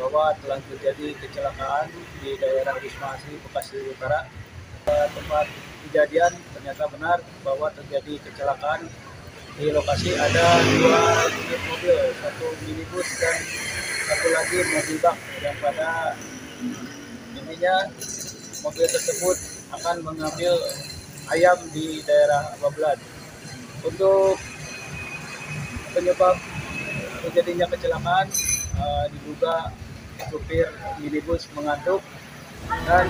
bahwa telah terjadi kecelakaan di daerah Wisma Asri Bekasi Utara. Tempat kejadian ternyata benar bahwa terjadi kecelakaan di lokasi ada dua unit mobil, satu minibus dan satu lagi mobil bak yang pada intinya mobil tersebut akan mengambil ayam di daerah Bablan. Untuk penyebab terjadinya kecelakaan eh, diduga supir minibus mengantuk dan